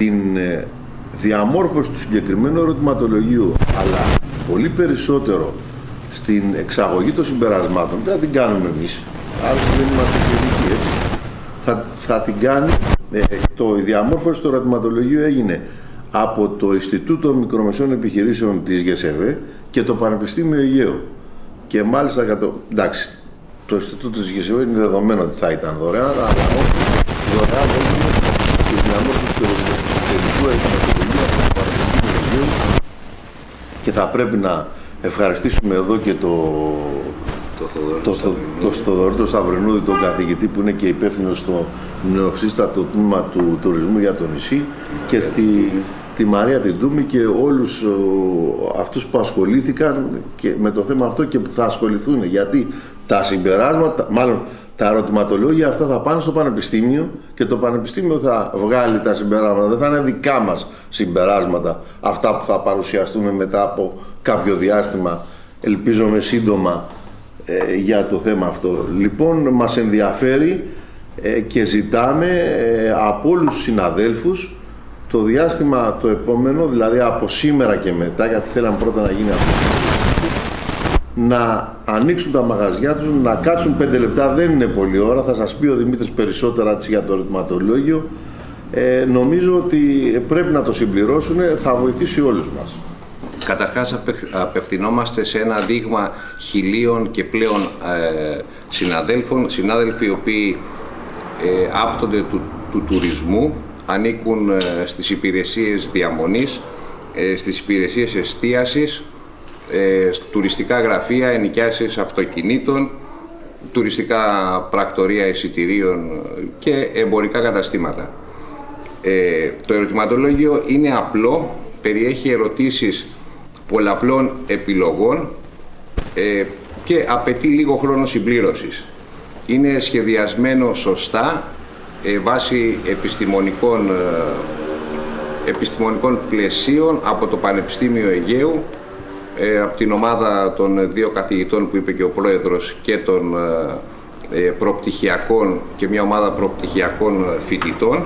την ε, διαμόρφωση του συγκεκριμένου ερωτηματολογίου αλλά πολύ περισσότερο στην εξαγωγή των συμπερασμάτων δεν την κάνουμε εμείς. Άλλωστε δεν είμαστε ειδικοί έτσι. Θα, θα την κάνει ε, το, η διαμόρφωση του ερωτηματολογίου έγινε από το Ινστιτούτο Μικρομεσαίων Επιχειρήσεων της ΓΕΣΕΒΕ και το Πανεπιστήμιο Αιγαίου. Και μάλιστα, κατω... εντάξει, το Ινστιτούτο της ΓΕΣΕΒΕ είναι δεδομένο ότι θα ήταν δωρεάν, αλλά όχι δωρεάν έγινε η διαμόρφωση του τελικού ερωτηματολογίου από το Πανεπιστήμιο Αιγαίου και θα πρέπει να ευχαριστήσουμε εδώ και το το, το Στοδωρή του Σταυρινούδη, τον καθηγητή που είναι και υπεύθυνος στο νεοξύστατο τμήμα του τουρισμού για το νησί και τη, τη Μαρία Τιντούμη και όλους αυτούς που ασχολήθηκαν και με το θέμα αυτό και που θα ασχοληθούν. Γιατί τα συμπεράσματα, μάλλον τα ερωτηματολόγια αυτά θα πάνε στο Πανεπιστήμιο και το Πανεπιστήμιο θα βγάλει τα συμπεράσματα. Δεν θα είναι δικά μας συμπεράσματα αυτά που θα παρουσιαστούμε μετά από κάποιο διάστημα, ελπίζομαι σύντομα, ε, για το θέμα αυτό. Λοιπόν, μας ενδιαφέρει ε, και ζητάμε ε, από όλους τους συναδέλφους το διάστημα το επόμενο, δηλαδή από σήμερα και μετά, γιατί θέλαμε πρώτα να γίνει αυτό, να ανοίξουν τα μαγαζιά τους, να κάτσουν πέντε λεπτά, δεν είναι πολύ ώρα, θα σας πει ο Δημήτρης περισσότερα για το ερωτηματολόγιο. Ε, νομίζω ότι πρέπει να το συμπληρώσουν, θα βοηθήσει όλους μας. Καταρχάς απευθυνόμαστε σε ένα δείγμα χιλίων και πλέον ε, συναδέλφων, συνάδελφοι οι οποίοι ε, άπτονται του, του τουρισμού, ανήκουν ε, στις υπηρεσίες διαμονής, ε, στις υπηρεσίες εστίασης, ε, τουριστικά γραφεία, ενοικιάσεις αυτοκινήτων, τουριστικά πρακτορία εισιτηρίων και εμπορικά καταστήματα. το ερωτηματολόγιο είναι απλό, περιέχει ερωτήσεις πολλαπλών επιλογών ε, και απαιτεί λίγο χρόνο συμπλήρωσης. Είναι σχεδιασμένο σωστά ε, βάσει επιστημονικών, ε, επιστημονικών πλαισίων από το Πανεπιστήμιο Αιγαίου ε, από την ομάδα των δύο καθηγητών που είπε και ο Πρόεδρος και των ε, προπτυχιακών και μια ομάδα προπτυχιακών φοιτητών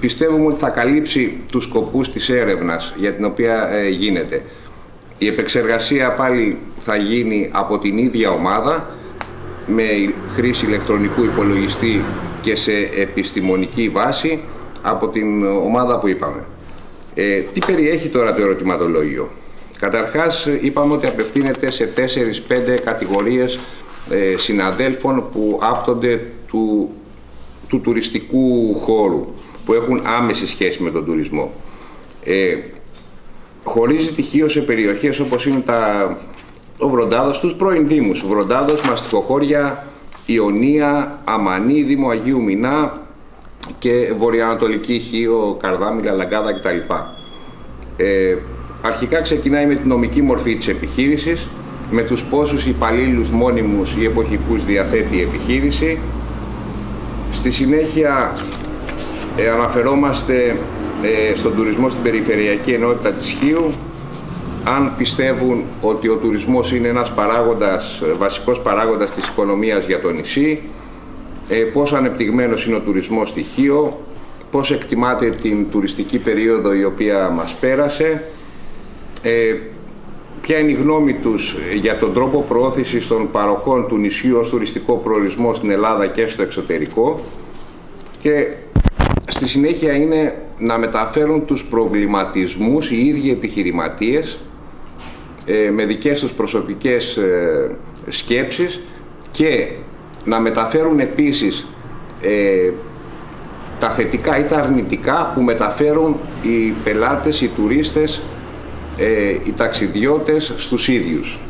πιστεύουμε ότι θα καλύψει τους σκοπούς της έρευνας για την οποία ε, γίνεται. Η επεξεργασία πάλι θα γίνει από την ίδια ομάδα με χρήση ηλεκτρονικού υπολογιστή και σε επιστημονική βάση από την ομάδα που είπαμε. Ε, τι περιέχει τώρα το ερωτηματολόγιο; Καταρχάς είπαμε ότι απευθύνεται σε 4-5 κατηγορίες ε, συναδέλφων που άπτονται του, του τουριστικού χώρου που έχουν άμεση σχέση με τον τουρισμό. Ε, χωρίζει τυχείο σε περιοχές όπως είναι τα, ο Βροντάδος, τους πρώην Δήμους, Βροντάδος, Μαστιχοχώρια, Ιωνία, Αμανή, Δήμο Αγίου Μινά και Βορειοανατολική Χίο, Καρδάμιλα, Λαγκάδα κτλ. Ε, αρχικά ξεκινάει με την νομική μορφή της επιχείρησης, με τους πόσους υπαλλήλους μόνιμους ή εποχικούς διαθέτει η επιχείρηση. Στη συνέχεια ε, αναφερόμαστε ε, στον τουρισμό στην περιφερειακή ενότητα της Χίου αν πιστεύουν ότι ο τουρισμός είναι ένας παράγοντας, ε, βασικός παράγοντας της οικονομίας για το νησί, ε, πόσο ανεπτυγμένος είναι ο τουρισμός στη Χίο, πώς εκτιμάται την τουριστική περίοδο η οποία μας πέρασε, ε, ποια είναι η γνώμη τους για τον τρόπο προώθησης των παροχών του νησιού ως τουριστικό προορισμό στην Ελλάδα και στο εξωτερικό και Στη συνέχεια είναι να μεταφέρουν τους προβληματισμούς οι ίδιοι επιχειρηματίες ε, με δικές τους προσωπικές ε, σκέψεις και να μεταφέρουν επίσης ε, τα θετικά ή τα αρνητικά που μεταφέρουν οι πελάτες, οι τουρίστες, οι ταξιδιώτες στους ίδιους.